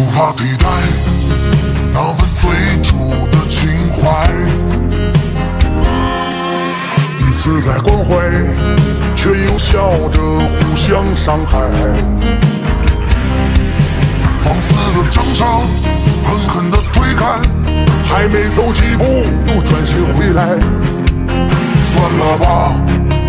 无法替代那份最初的情怀彼此在关怀却又笑着互相伤害。放肆的争吵狠狠的推开还没走几步又转身回来。算了吧。